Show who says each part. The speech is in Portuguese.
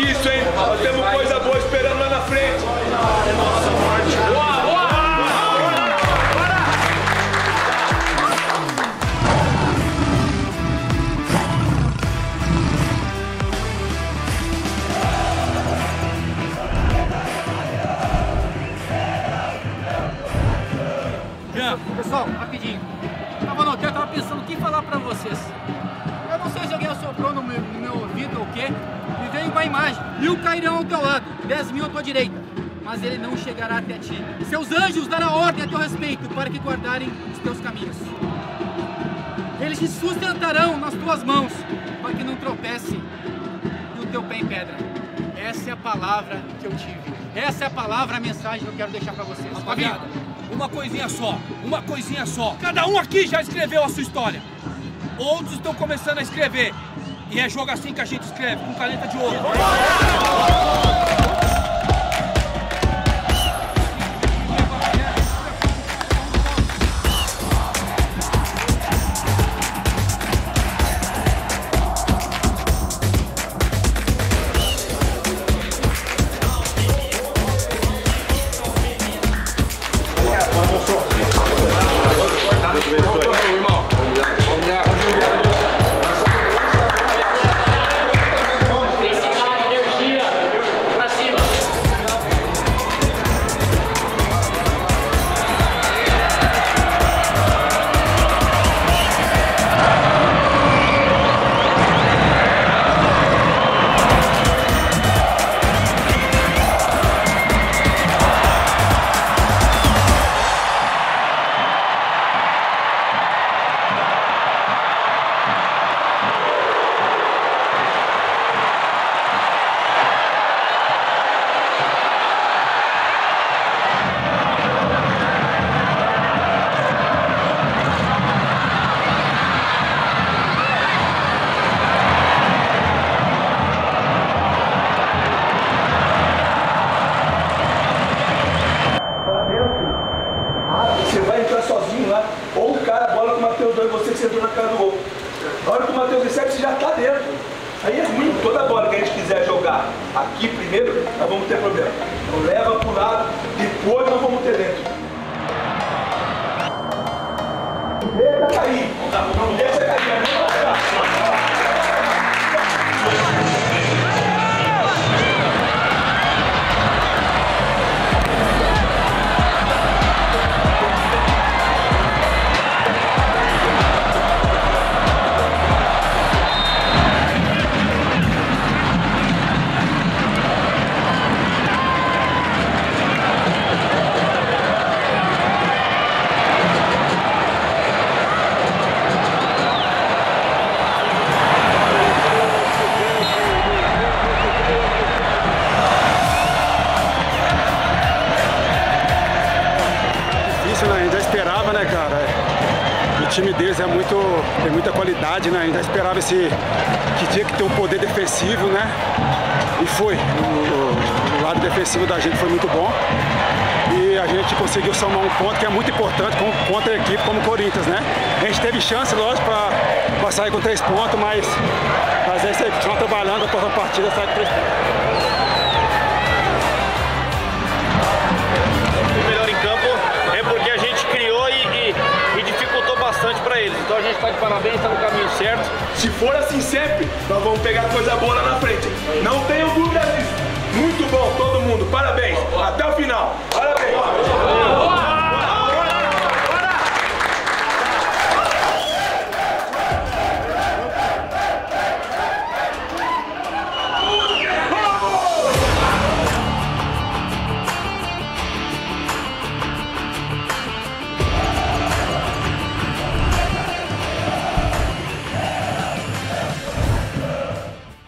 Speaker 1: isso,
Speaker 2: hein? Nós temos coisa boa esperando lá na frente. Uau, uau!
Speaker 3: Pessoal, rapidinho. Tava no hotel, tava pensando o que falar pra vocês. Eu não sei se alguém assoprou no meu, no meu ouvido ou o quê, a imagem. E o Cairão ao teu lado, 10 mil à tua direita. Mas ele não chegará até ti. Seus anjos darão ordem a teu respeito para que guardarem os teus caminhos. Eles te sustentarão nas tuas mãos para que não tropece no teu pé em pedra. Essa é a palavra que eu tive. Essa é a palavra, a mensagem que eu quero deixar para vocês.
Speaker 1: Rapaziada, uma coisinha só, uma coisinha só. Cada um aqui já escreveu a sua história. Outros estão começando a escrever. E é jogo assim que a gente escreve, com caneta de ouro.
Speaker 2: Que o você já tá dentro. Aí é ruim, toda bola que a gente quiser jogar aqui primeiro, nós vamos ter problema. Então leva pro lado, depois nós vamos ter dentro. Deixa cair, não deixa
Speaker 4: time deles é muito, tem muita qualidade, né? A gente já esperava esse, que tinha que ter um poder defensivo, né? E foi. O, o- lado defensivo da gente foi muito bom. E a gente conseguiu somar um ponto que é muito importante contra a equipe como o Corinthians, né? A gente teve chance, lógico, para sair com três pontos, mas às vezes você continua trabalhando, a próxima partida sai com três pontos.
Speaker 5: Então a gente está de parabéns, está no caminho certo.
Speaker 2: Se for assim sempre, nós vamos pegar coisa boa lá na frente. Não tenho dúvida disso. Muito bom, todo mundo. Parabéns.